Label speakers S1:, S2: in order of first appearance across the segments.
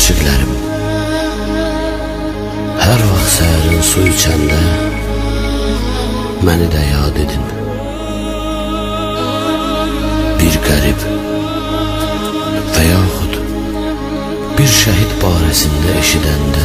S1: aşıqlərim Hər vaxt səhərin su içəndə Məni də yad edin. Bir qərib Və yaxud Bir şəhid barəsində eşidəndə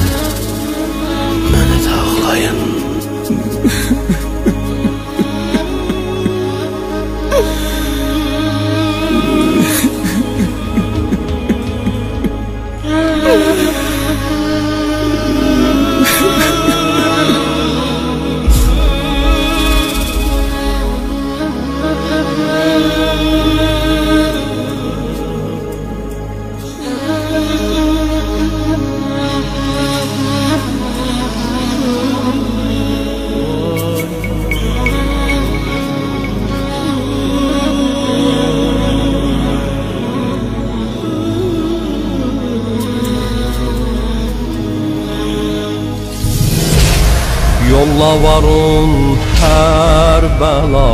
S2: Yolla varın hər bəla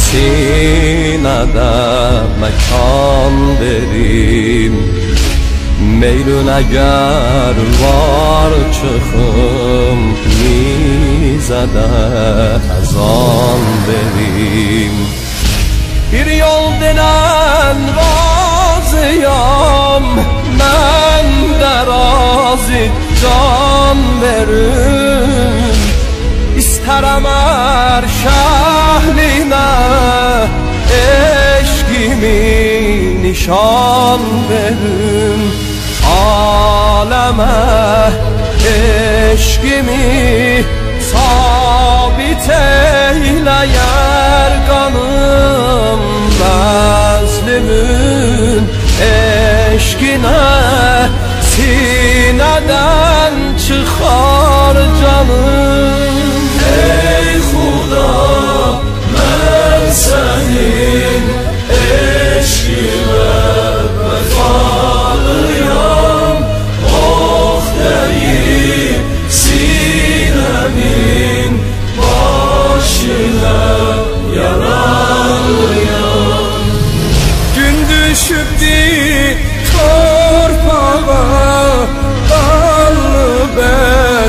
S2: Sinədə məkan verim. Meylün əgər var çıxım Nizədə əzan verim. Bir yol denən razıyam Mən də razı can verim İstərəm ər şəhlinə Eşkimi nişan verim Aləmə eşkimi sabit eyləyər qanım Məzlimin eşkinə sinədən çıxar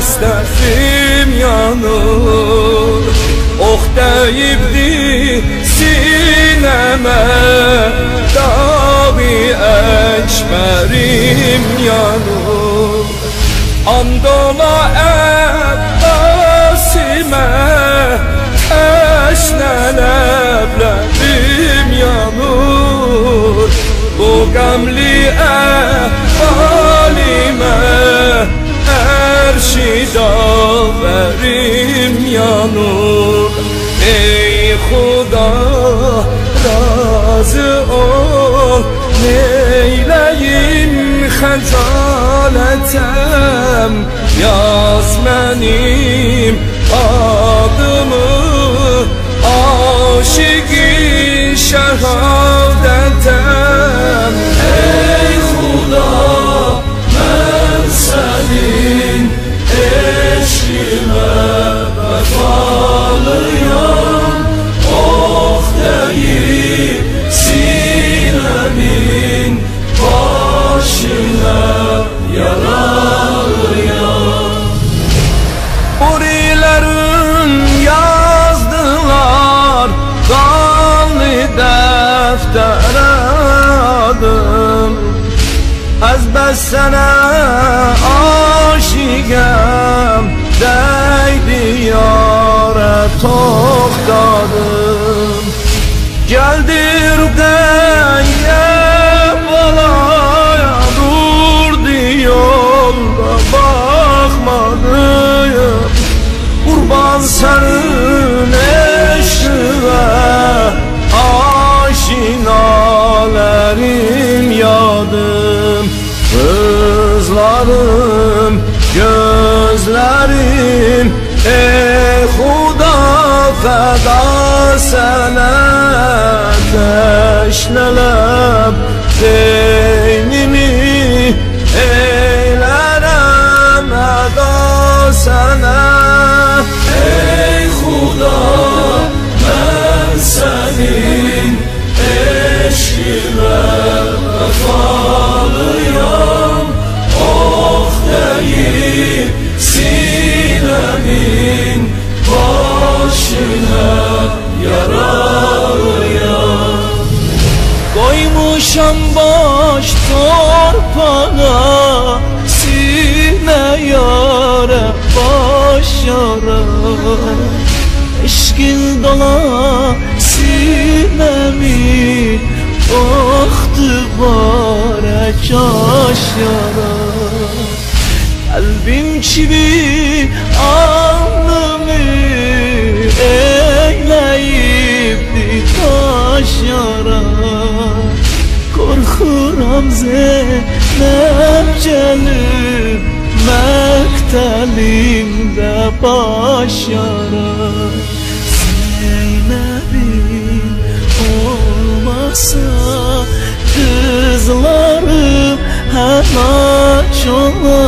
S2: bəstəfim yanır Ox deyibdi sinəmə Davi əkbərim yanır Andola əbbasimə Təşnələbləbim yanır Bu qəmli əhvalimə yanır Ey Xuda razı ol. Neyləyim xəcalətəm? Yaz mənim adımı Aşıqi şəhadətəm Sənə aşiqəm Dəydi yara toxtadım Gəldir qəyə balaya Durdu yolda baxmadıyım Qurban sənin eşqinə Aşinələrim yadım Qızlarım, gözlərim Ey Xuda fəda sənə Təşnələb beynimi
S3: yara Eşkin dola sinemi Oxtu bare kaş yara Kalbim çivi alnımı eyleyipti taş yara Korkuram zeynep elimde baş yara Zeynep'im olmasa Kızlarım helak olar